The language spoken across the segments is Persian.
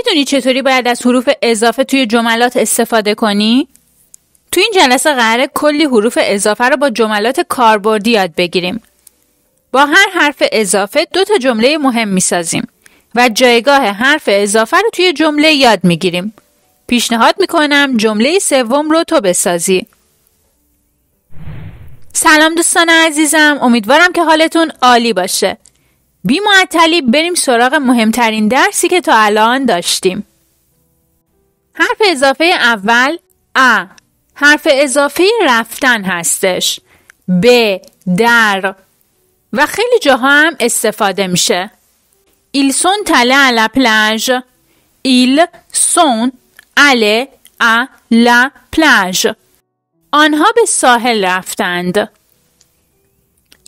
می‌دونی چطوری باید از حروف اضافه توی جملات استفاده کنی؟ تو این جلسه قراره کلی حروف اضافه رو با جملات کاربردی یاد بگیریم. با هر حرف اضافه دو تا جمله مهم می‌سازیم و جایگاه حرف اضافه رو توی جمله یاد می‌گیریم. پیشنهاد می‌کنم جمله سوم رو تو بسازی. سلام دوستان عزیزم امیدوارم که حالتون عالی باشه. بی معطلی بریم سراغ مهمترین درسی که تا الان داشتیم. حرف اضافه اول ا حرف اضافه رفتن هستش. ب در و خیلی جاها هم استفاده میشه. Sont allés à la plage. Ils sont allés à la plage. آنها به ساحل رفتند.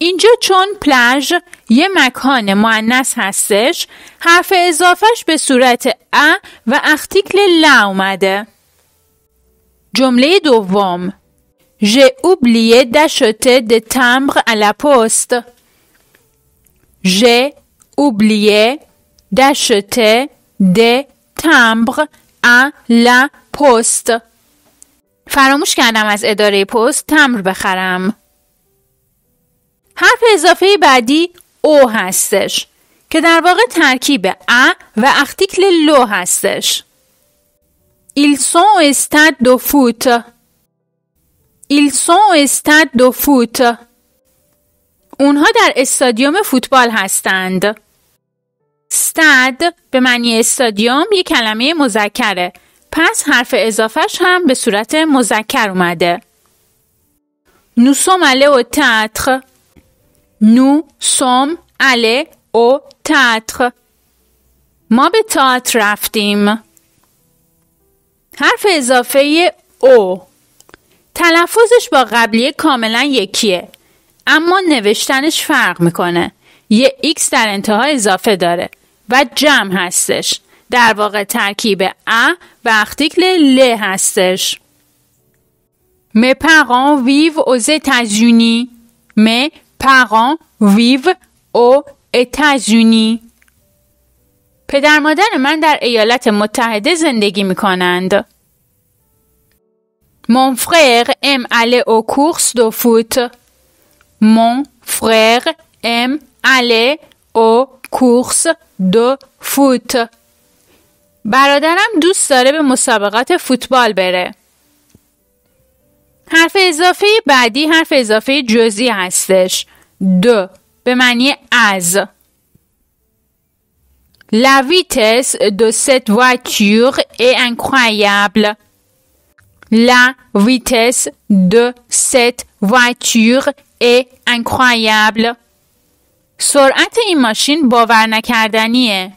اینجا چون پلاژ یه مکان معنس هستش حرف اضافش به صورت ا و اختیکل ل اومده جمله دوم d'acheter des timbres à la poste. J'ai oublié d'acheter des timbres à la poste. فراموش کردم از اداره پست تمر بخرم. حرف اضافه بعدی او هستش که در واقع ترکیب ا و اختیکل لو هستش. Ils sont au stade de foot. Ils sont au stade. اونها در استادیوم فوتبال هستند. استاد به معنی استادیوم یک کلمه مذکره. پس حرف اضافهش هم به صورت مذکر اومده. Nous sommes au. Nous sommes allés au théâtre. ما به تئاتر رفتیم. حرف اضافه او تلفظش با قبلیه کاملا یکیه اما نوشتنش فرق می‌کنه یه x در انتها اضافه داره و جمع هستش در واقع ترکیب ا و اختیکل ل هستش parents vivent aux États-Unis. Mes parents vivent aux États-Unis. پدر مادر من در ایالات متحده زندگی می کنند. Mon frère aime aller aux courses de foot. Mon frère aime aller aux courses de foot. برادرم دوست داره به مسابقات فوتبال بره. حرف اضافه بعدی حرف اضافه جزئی هستش. دو به معنی از. La vitesse de cette voiture est incroyable. La vitesse de cette voiture est incroyable. سرعت این ماشین باور نکردنیه.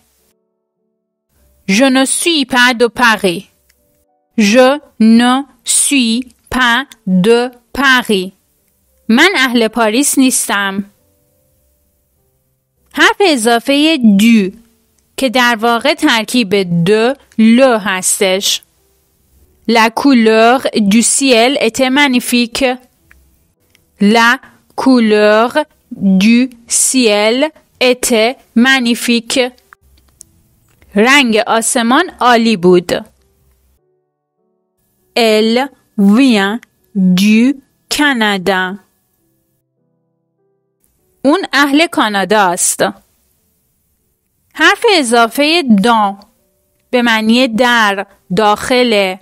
Je ne suis pas de Paris. Je ne پن دو پاری من اهل پاریس نیستم. حرف اضافه دو که در واقع ترکیب دو لو هستش. لا کولور دو سیل ات منیفیک لا کولور دو سیل ات منیفیک رنگ آسمان عالی بود ال vient du Canada. اون اهل کانادا است. حرف اضافه دان به معنی در داخل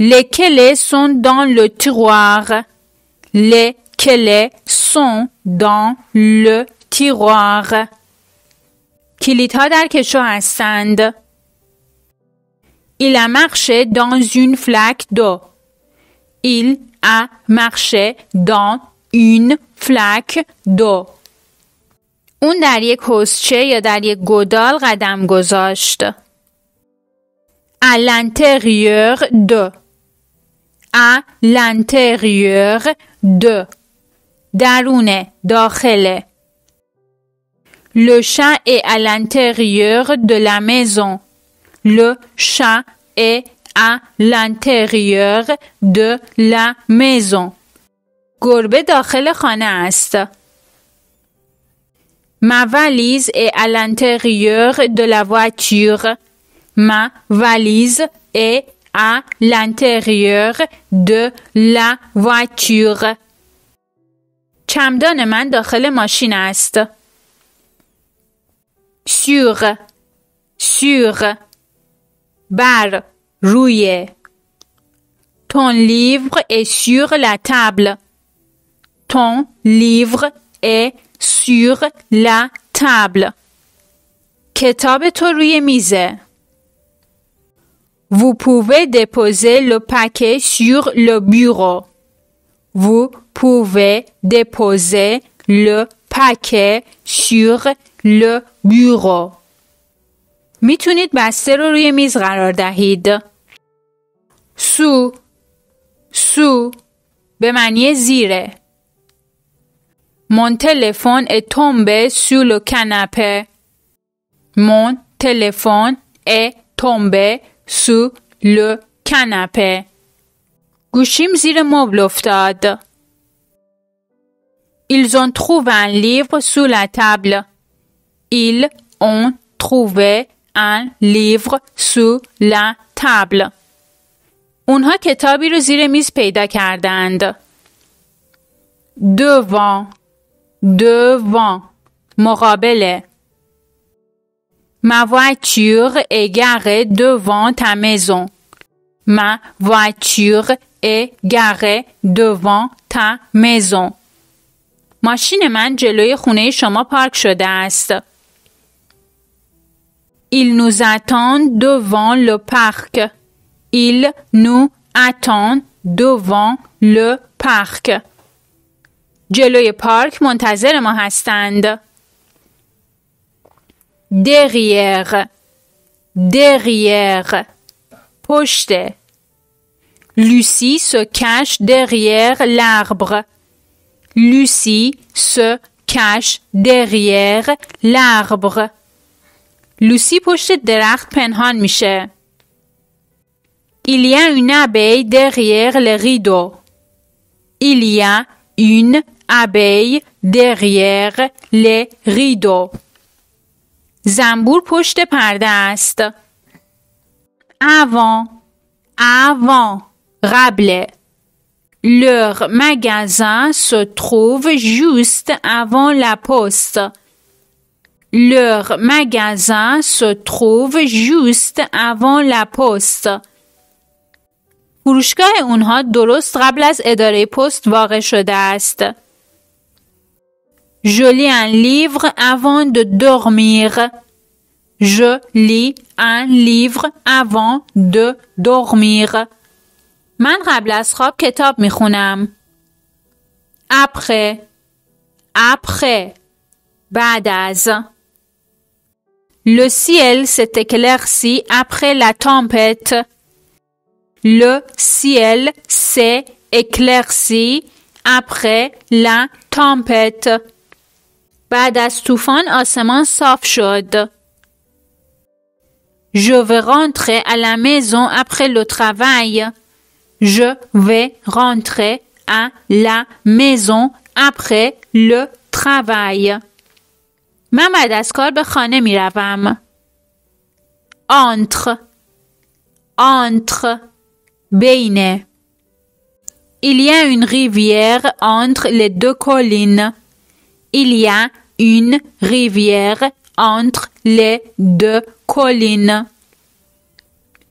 Les clés sont dans le tiroir. Les clés sont dans le tiroir. کلیدها در کشو هستند. Il a marché dans une flaque d'eau. Il a marché dans une flaque d'eau. اون در یک حوزچه یا در یک گودال قدم گذاشت. À l'intérieur de. À l'intérieur de. درون داخل. Le chat est à l'intérieur de la maison. Le chat est à l'intérieur de la maison. گربه داخل خانه است. Ma valise est à l'intérieur de la voiture. Ma valise est à l'intérieur de la voiture. چمدان من داخل ماشین است. sur sur بر روی Ton livre est sur la table. Ton livre est sur la table. کتاب تو روی میزه. Vous pouvez déposer le paquet sur le bureau. Vous pouvez déposer le paquet sur le bureau. می‌تونید بسته رو روی میز قرار دهید. سو سو به معنی زیره. مون تلفون ا تومبه سو لو کناپه. مون تلفون ا تومبه سو لو کناپه. گوشیم زیر مبل افتاد. Ils ont trouvé un livre sous la table. Ils ont trouvé un livre sous la table. اونها کتابی رو زیر میز پیدا کردند. devant devant مقابله Ma voiture est garée devant ta maison. Ma voiture est garée devant ta maison. ماشین من جلوی خونه شما پارک شده است. Il nous attend devant le parc. Il nous attend devant le parc. جلوی پارک منتظر ما هستند. derrière derrière پشت Lucie se cache derrière l'arbre. Lucie se cache derrière l'arbre. لوسی پشت درخت پنهان میشه. Il y a une abeille derrière le rideau. Il y a une abeille derrière les rideaux. زنبور پشت پرده است. avant avant قبل Leur magasin se trouve juste avant la poste. Leur magasin se trouve juste avant la poste. فروشگاه اونها درست قبل از اداره پست واقع شده است. Je lis un livre avant de dormir. Je lis un livre avant de dormir. من قبل از خواب کتاب می خونم. Après. Après. بعد از. Le ciel s'est éclairci après la tempête. Le ciel s'est éclairci après la tempête. بعد از طوفان آسمان صاف شد. Je vais rentrer à la maison après le travail. Je vais rentrer à la maison après le travail. من بعد از کار به خانه می روم. entre entre بین Il y a une rivière entre les deux collines. Il y a une rivière entre les deux collines.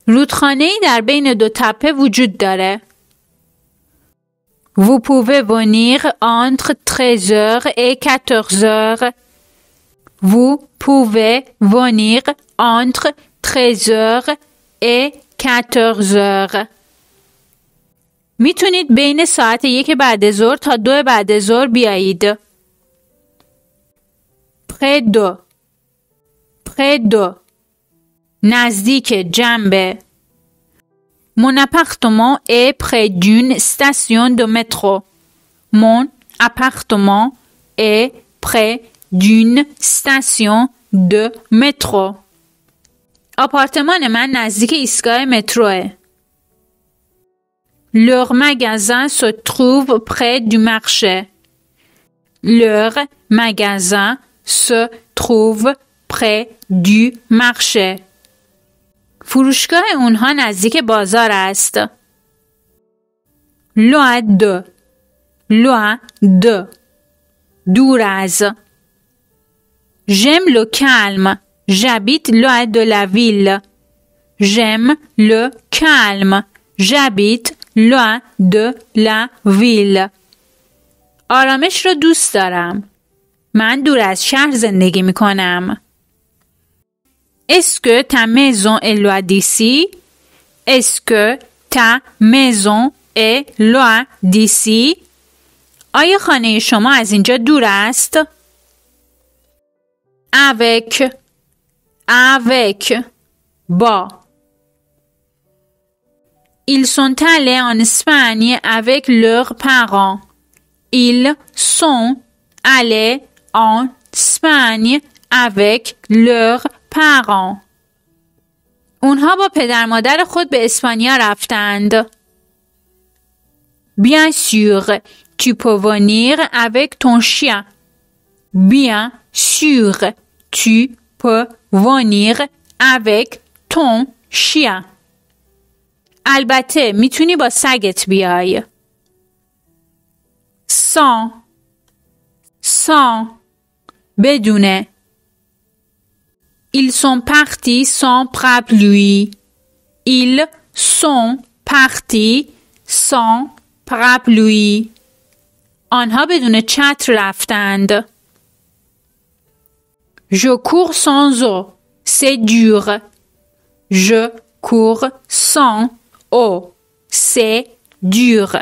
رودخانه در بین دو تپه وجود داره. Vous pouvez venir entre 13h et 14h. Vous pouvez venir entre 13h et 14h. میتونید بین ساعت یک بعد ظهر تا دو بعد ظهر بیایید. près de près de نزدیک جنبه Mon appartement est près d'une station de métro. Mon appartement est près d'une station de métro. آپارتمان من نزدیک ایستگاه متروه. Leur magasin se trouve près du marché. Leur magasin se trouve près du marché. فروشگاه اونها نزدیک بازار است. loin de loin de دور از J'aime le calme. J'habite loin de la ville. J'aime le calme. J'habite loin de la ville. آرامش رو دوست دارم. من دور از شهر زندگی می کنم. Est-ce que ta maison est loin d'ici? Est-ce que ta maison est loin d'ici? آیا خانه شما از اینجا دور است؟ Avec avec با Ils sont allés en Espagne avec leurs parents. Ils sont allés en Espagne avec leurs parents. اونها با پدر مادر خود به اسپانیا رفتند. Bien sûr, tu peux venir avec ton chien. Bien sûr, tu peux venir avec ton chien. البته میتونی با سگت بیای. sans sans بدونه Ils sont partis sans parapluie. Ils sont partis sans parapluie. آنها بدون چتر رفتند. Je cours sans eau. C'est dur. Je cours sans eau. C'est dur.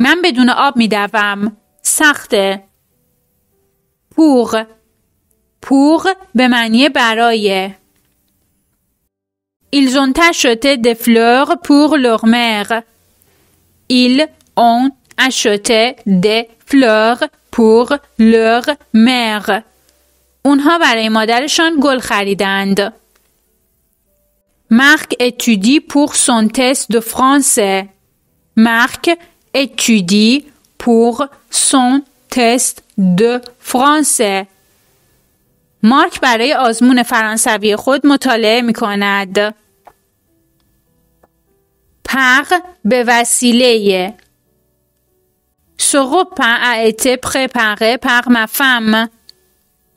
من بدون آب می دوم. سخته. pour pour به معنی برای Ils ont acheté des fleurs pour leur mère. Ils ont acheté des fleurs pour leur mère. اونها برای مادرشان گل خریدند. Marc étudie pour son test de français. Marc étudie pour son test de français. مارک برای آزمون فرانسوی خود مطالعه می کند. پر به وسیله Ce repas a été préparé par ma femme.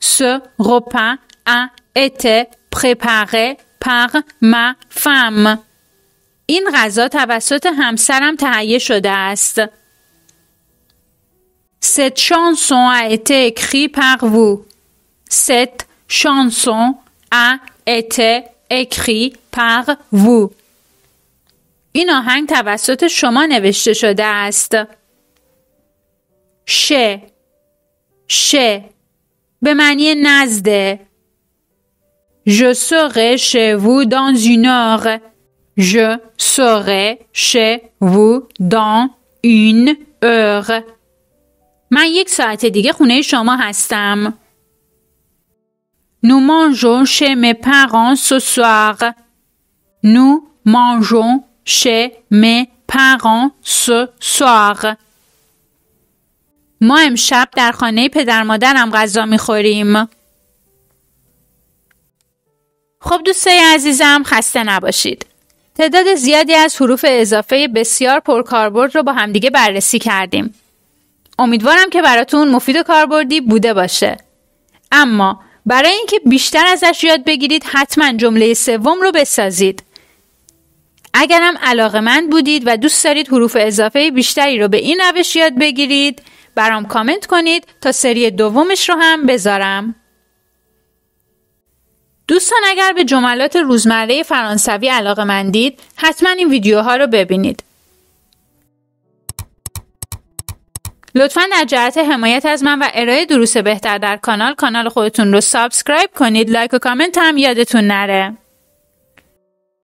Ce repas a été préparé par ma femme. این غذا توسط همسرم تهیه شده است. Cette chanson a été écrite par vous. Cette chanson a été écrite par vous. این آهنگ توسط شما نوشته شده است. شه شه به معنی نزده Je serai chez vous dans une heure. Je serai chez vous dans une heure. من یک ساعت دیگه خونه شما هستم. Nous mangeons chez mes parents ce soir. Nous mangeons chez mes parents ce soir. ما امشب در خانه پدر مادرم غذا می‌خوریم. خب دوستای عزیزم خسته نباشید. تعداد زیادی از حروف اضافه بسیار پرکاربرد رو با همدیگه بررسی کردیم. امیدوارم که براتون مفید و کاربردی بوده باشه. اما برای اینکه بیشتر ازش یاد بگیرید حتما جمله سوم رو بسازید. اگرم علاقه من بودید و دوست دارید حروف اضافه بیشتری رو به این روش یاد بگیرید برام کامنت کنید تا سری دومش رو هم بذارم. دوستان اگر به جملات روزمره فرانسوی علاقه مندید حتما این ویدیوها رو ببینید. لطفا در جهت حمایت از من و ارائه دروس بهتر در کانال کانال خودتون رو subscribe کنید لایک و کامنت هم یادتون نره